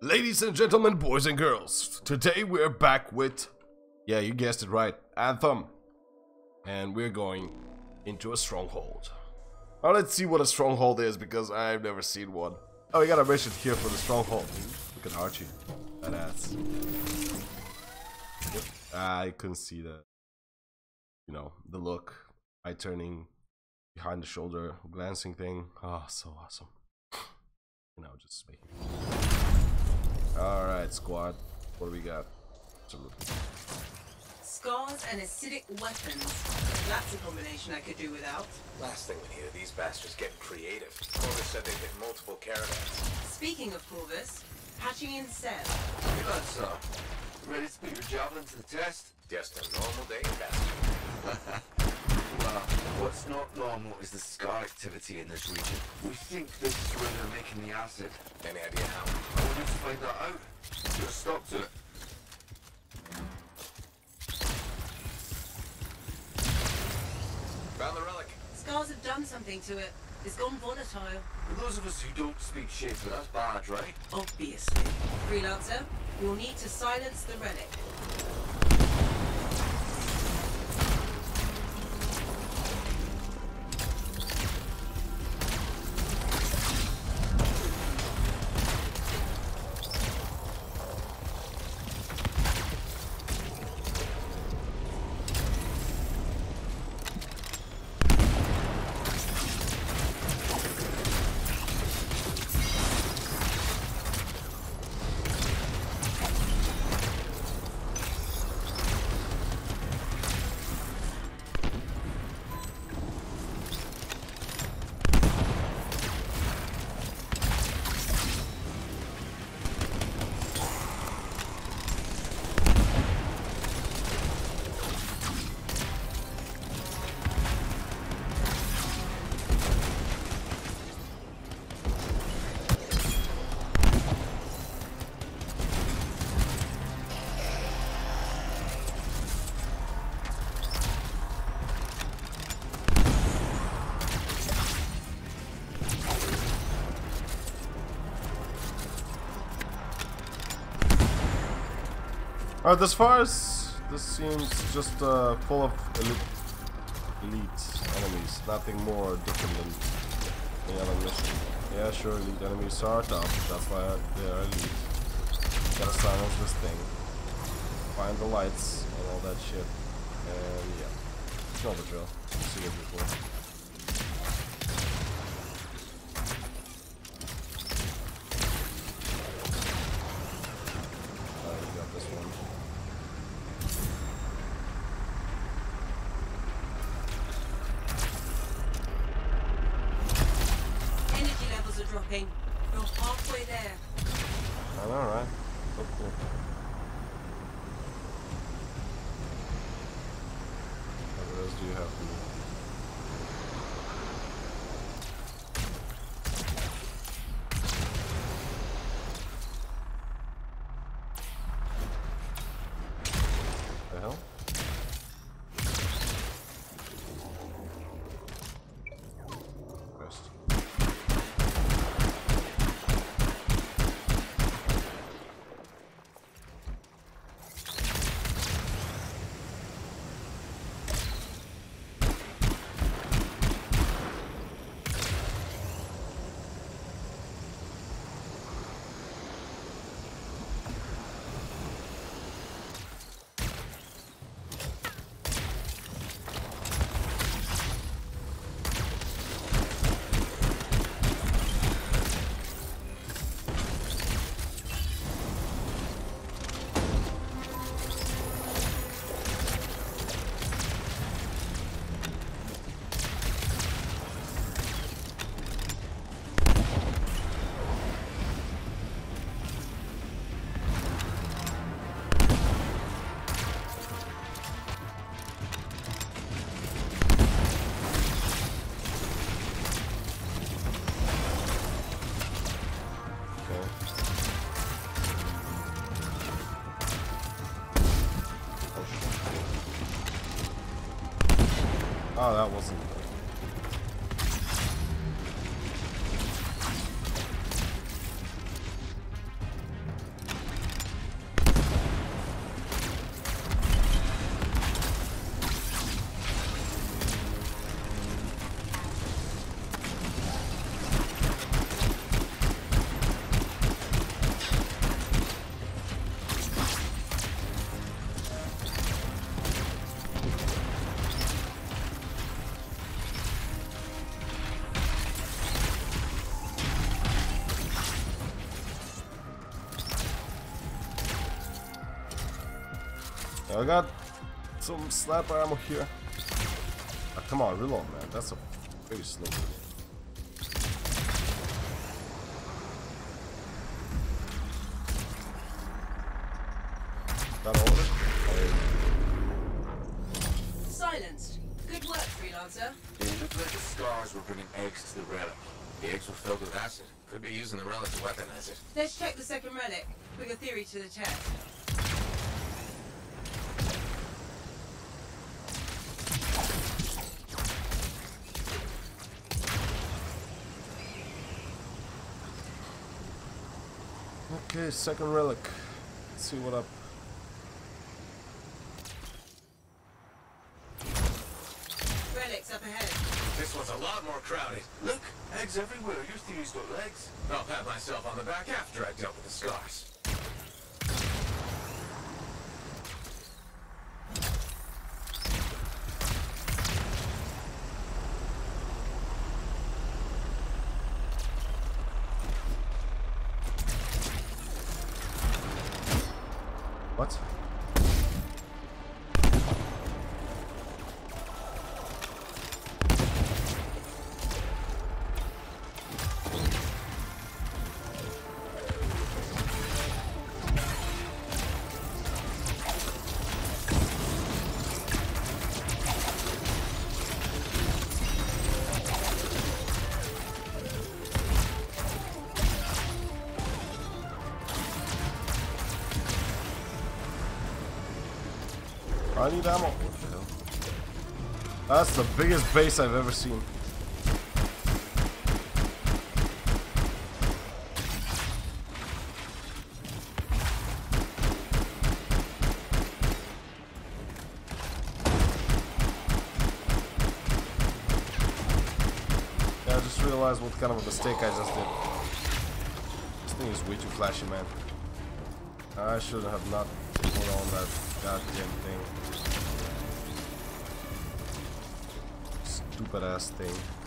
Ladies and gentlemen, boys and girls, today we're back with, yeah, you guessed it right, Anthem. And we're going into a stronghold. Now let's see what a stronghold is, because I've never seen one. Oh, we got a mission here for the stronghold. Look at Archie. Badass. Ah, I couldn't see that. You know, the look. Eye turning behind the shoulder, glancing thing. Oh, so awesome. You know, just making. Alright, squad. What do we got? Scars and acidic weapons. That's a combination I could do without. Last thing we need are these bastards getting creative. Corvus said they hit multiple caravans. Speaking of Corvus, patching in Seb. Good, sir. Ready to put your javelin to the test? Just a normal day, bastard. Well, what's not normal is the scar activity in this region. We think this is where they're making the acid. Any idea how? I want to find that out. Put a stop to it. Found the relic. Scars have done something to it. It's gone volatile. For those of us who don't speak Cypher, that's bad, right? Obviously. Freelancer, we'll need to silence the relic. Alright, as far as this seems just uh, full of elite, elite enemies, nothing more different than the other mission. Yeah, sure, elite enemies are tough, that's why they are elite. Gotta silence this thing, find the lights and all that shit, and yeah, it's no the drill. Seen it before. Oh, that wasn't some sniper ammo here. Ah, come on, reload, man. That's a very slow reload. That all of it? Silenced. Good work, freelancer. It looked like the scars were bringing eggs to the relic. The eggs were filled with acid. Could be using the relic to weaponize it. Let's check the second relic. Put your theory to the test. Okay, second relic. Let's see what up. Relics up ahead. This one's a lot more crowded. Look, eggs everywhere. Your theory's got legs. I'll pat myself on the back after I dealt with the scars. I need ammo. That's the biggest base I've ever seen. Yeah, I just realized what kind of a mistake I just did. This thing is way too flashy, man. I should have not put on that goddamn thing. Stupid ass thing.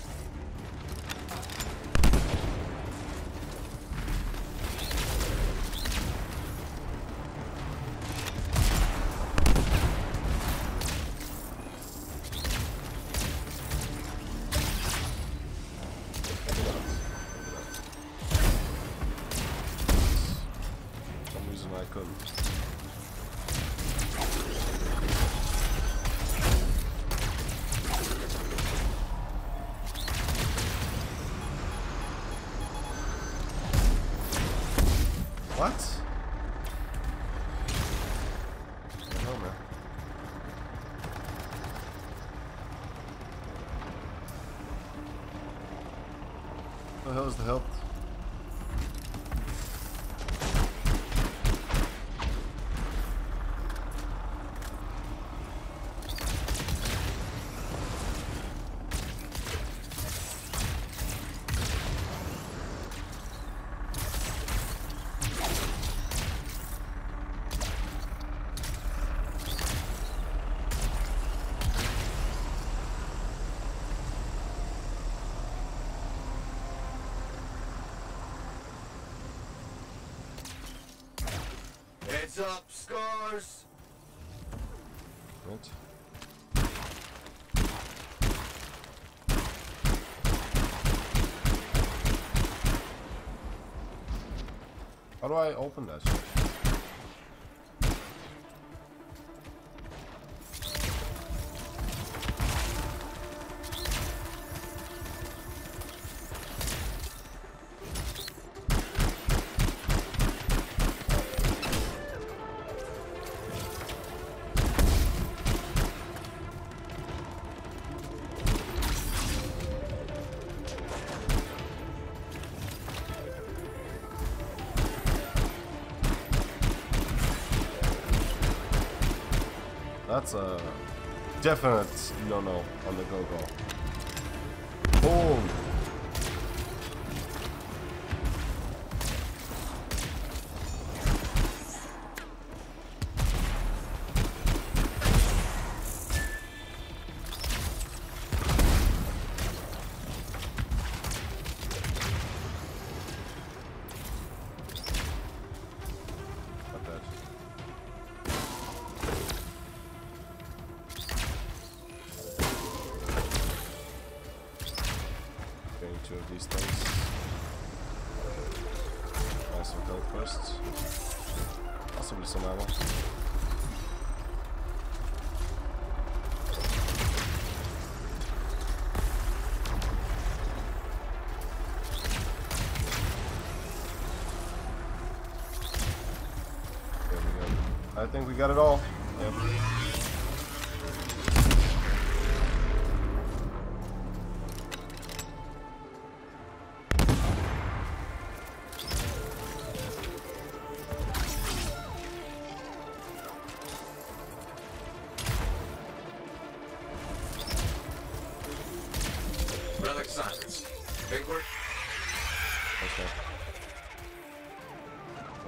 What? Don't man. What the hell is the help? Heads up, scars. How do I open that That's a definite no-no on the go-go. I think we got it all. Yep. Relic silence. Big work? Okay.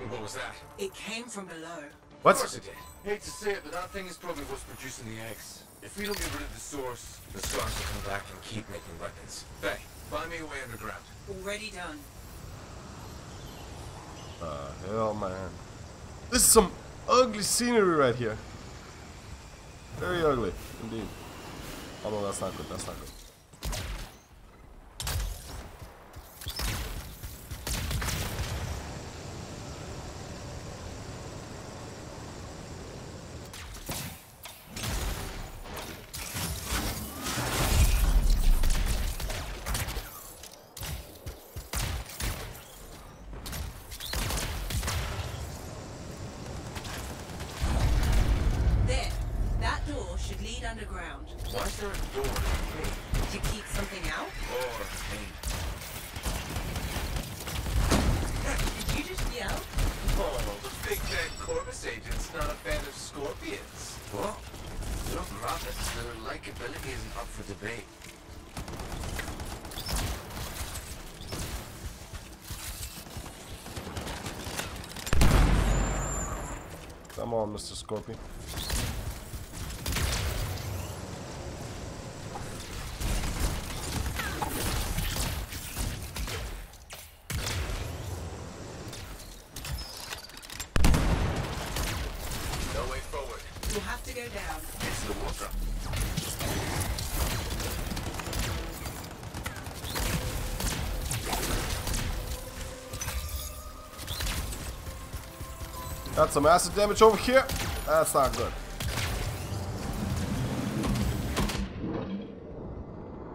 What was that? It came from below. Of course What? it did. Hate to say it, but that thing is probably what's producing the eggs. If we don't get rid of the source, The Scars will come back and keep making weapons. Hey, find me a way underground. Already done. Uh, hell, man. This is some ugly scenery right here. Very ugly, indeed. Although that's not good. That's not good. There. That door should lead underground. why is there a door in the cave? To keep something out? Or me? Did you just yell? Oh, the Big Bad Corvus agent's not a fan of scorpions. What? Look, rabbits, their likability isn't up for debate. Come on, Mr. Scorpion. Got some acid damage over here. That's not good.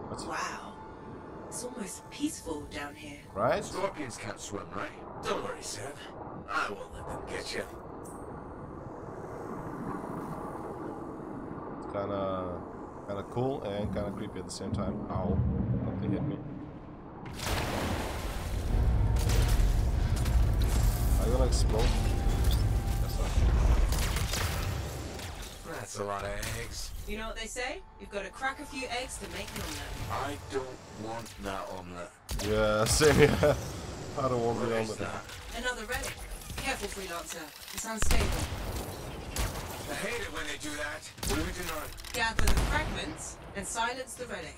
That's Wow. It's almost peaceful down here. right. Scorpions can't swim, right? Don't worry, Sam. I won't let them get you. It's Kind of, kind of cool and kind of creepy at the same time. Ow! Something hit me. Are you gonna explode? Sir. That's a lot of eggs. You know what they say? You've got to crack a few eggs to make an omelette. I don't want that omelette. Yeah, same here. I don't want What to be on is the. that? Another relic. Careful, freelancer. It's unstable. I hate it when they do that. What do we do now? Gather the fragments and silence the relic.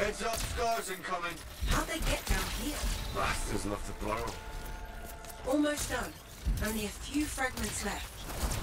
Heads up, scars incoming. How'd they get down here? Bastards left to blow. Almost done. Only a few fragments left.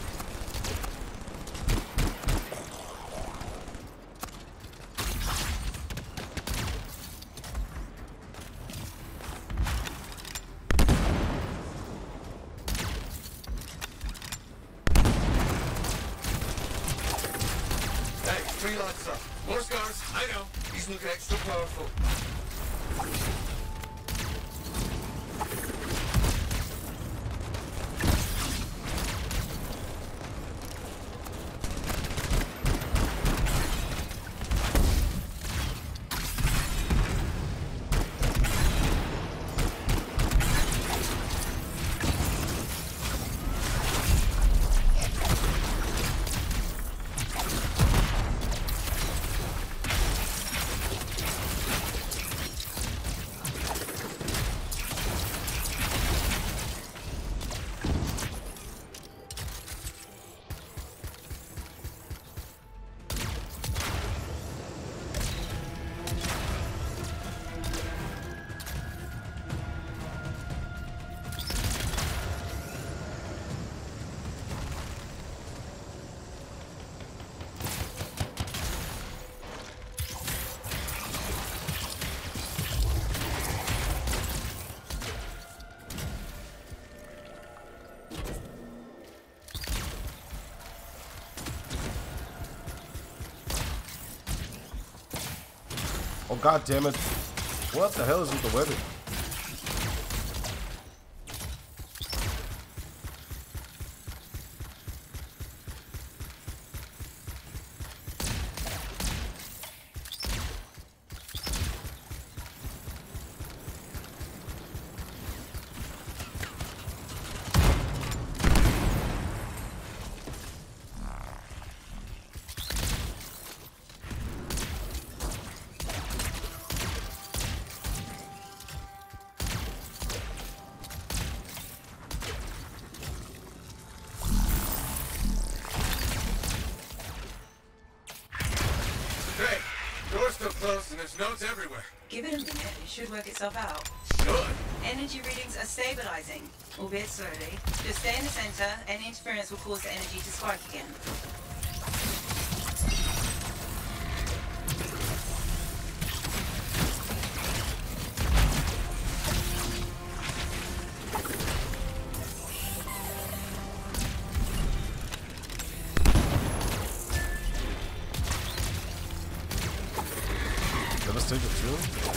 Oh, god damn it. What the hell is with the webbing? Notes everywhere. Give it a minute, it should work itself out. Good. Energy readings are stabilizing, albeit slowly. Just stay in the center, any interference will cause the energy to spike again. Devastator too?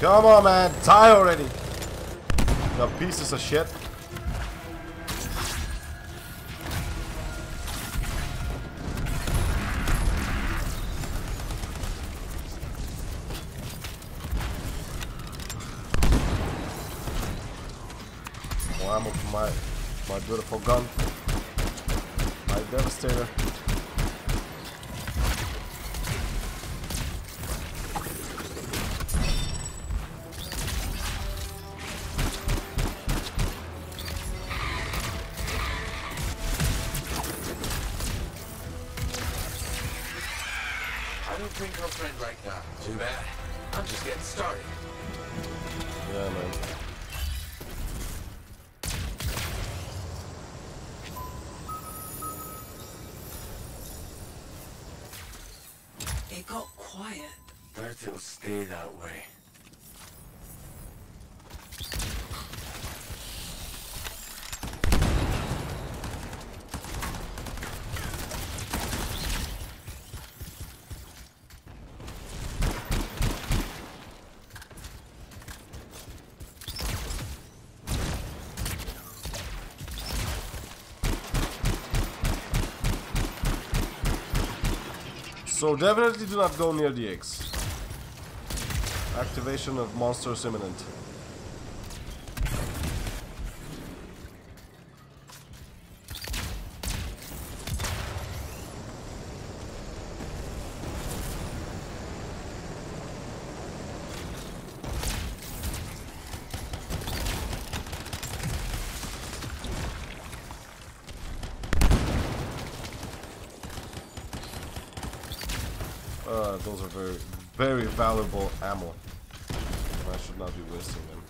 Come on, man. Die already. The pieces of shit. More ammo for my, my beautiful gun. My Devastator. So definitely do not go near the eggs. Activation of monsters imminent. Uh, those are very, very valuable ammo. I should not be wasting them.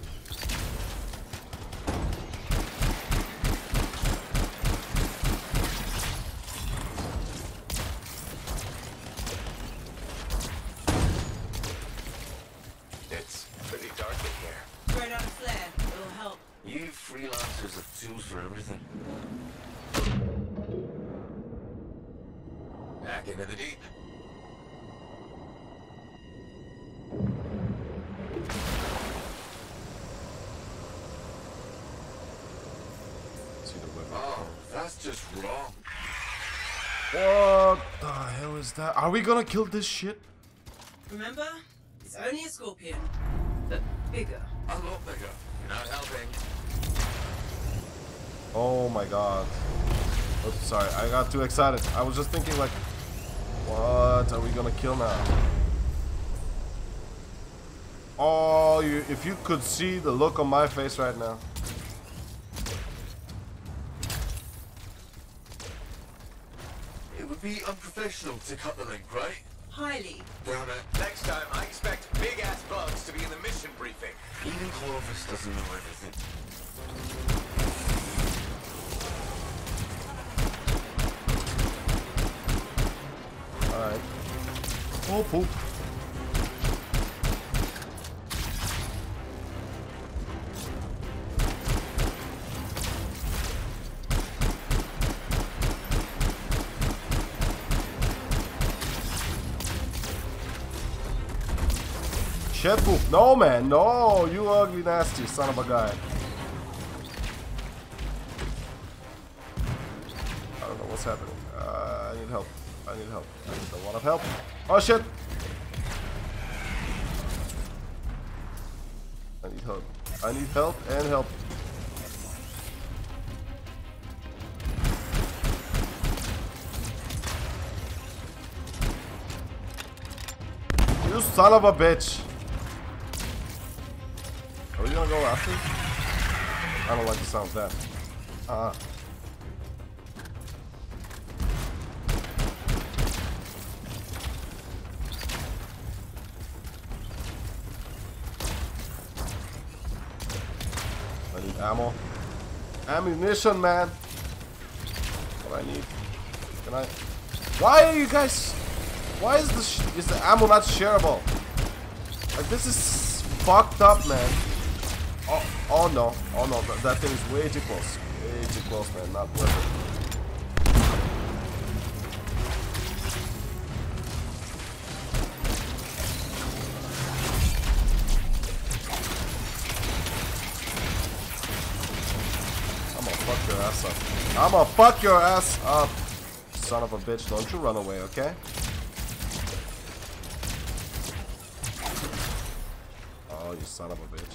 It's pretty dark in here. Throw down a flare. It'll help. You freelancers have tools for everything. Back into the deep. See the weapon. Oh, that's just wrong. What the hell is that? Are we gonna kill this shit? Remember? It's only a scorpion. But bigger. A lot bigger. You're not helping. Oh my god. Oops, sorry, I got too excited. I was just thinking like, what are we gonna kill now? Oh, you, if you could see the look on my face right now. Would be unprofessional to cut the link, right? Highly. Damn it. Next time, I expect big ass bugs to be in the mission briefing. Even Corvus doesn't know everything. Alright. Oh, poop. No, man. No, you ugly, nasty son of a guy. I don't know what's happening. Uh, I need help. I need help. I need a lot of help. Oh shit! I need help. I need help and help. You son of a bitch! Go after? I don't like the sound of that. Ah. I need ammo. Ammunition, man. What I need. Can I? Why are you guys? Why is the is the ammo not shareable? Like this is fucked up, man. Oh, oh no, oh no, that, that thing is way too close. Way too close, man. Not worth it. I'm gonna fuck your ass up. I'm gonna fuck your ass up. Son of a bitch, don't you run away, okay? Oh, you son of a bitch.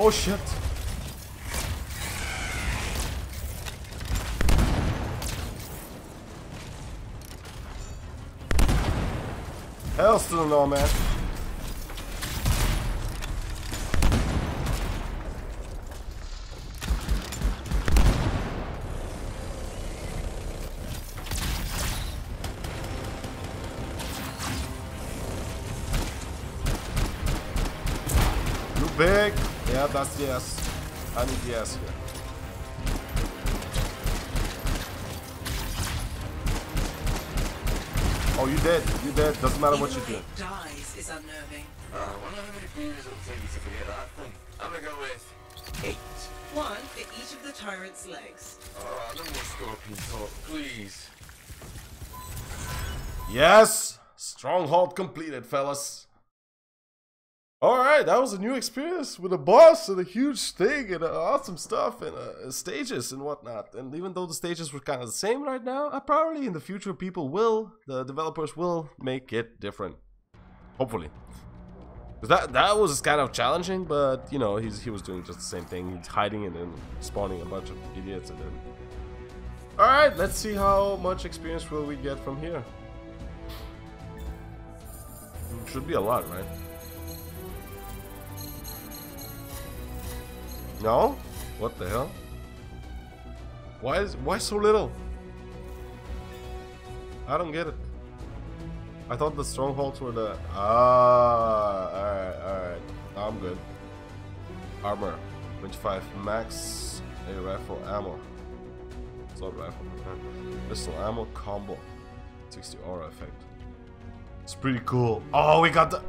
Oh shit. Hell still no, man. Yeah, that's yes. I need yes here. Oh, you dead. You dead. Doesn't matter what you do. Even dies is unnerving. Uh, I wonder how many beers it'll take you to forget that thing. I'm gonna go with eight. One for each of the tyrant's legs. Oh, no more scorpion talk, please. Yes! Stronghold completed, fellas. Alright, that was a new experience with a boss and a huge thing and uh, awesome stuff and uh, stages and whatnot. And even though the stages were kind of the same right now, uh, probably in the future people will, the developers will make it different. Hopefully. that that was kind of challenging, but you know he's he was doing just the same thing. He's hiding and then spawning a bunch of idiots and then. All right, let's see how much experience will we get from here. Should be a lot, right? No? What the hell? Why is why so little? I don't get it. I thought the strongholds were the ah. All right, all right. I'm good. Armor, 25 max, a rifle ammo. Assault rifle, okay. pistol ammo combo, 60 aura effect. It's pretty cool. Oh, we got the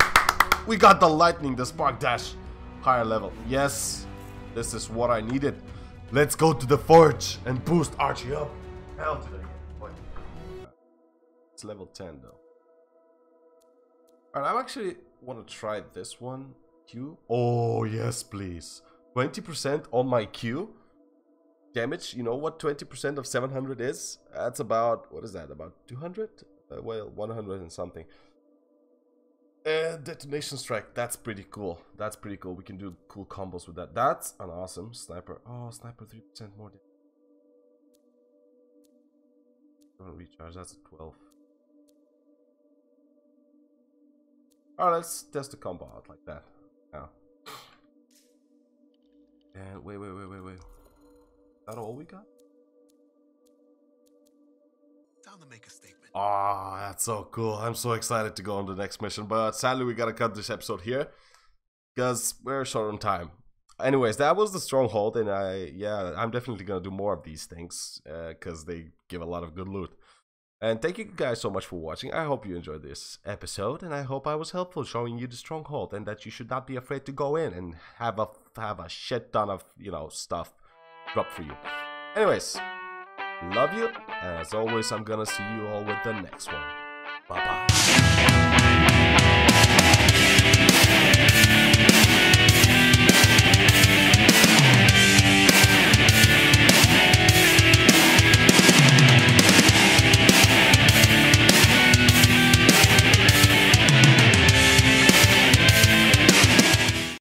we got the lightning, the spark dash, higher level. Yes, this is what I needed. Let's go to the forge and boost Archie up. Hell to the Wait. It's level 10 though. Alright, I actually want to try this one. Q. Oh, yes, please. 20% on my Q. Damage, you know what 20% of 700 is? That's about, what is that, about 200? Uh, well, 100 and something. And detonation strike, that's pretty cool. That's pretty cool. We can do cool combos with that. That's an awesome sniper. Oh, sniper 3% more damage. Recharge, that's a 12. Alright, let's test the combo out like that. Now. And wait, wait, wait, wait, wait. Is that all we got? To make a statement. Ah, that's so cool. I'm so excited to go on the next mission, but sadly we gotta cut this episode here. Because we're short on time. Anyways, that was the stronghold, and I yeah, I'm definitely gonna do more of these things, because they give a lot of good loot. And thank you guys so much for watching. I hope you enjoyed this episode, and I hope I was helpful showing you the stronghold and that you should not be afraid to go in and have a have a shit ton of you know stuff drop for you. Anyways, love you, and as always, I'm gonna see you all with the next one. Bye bye.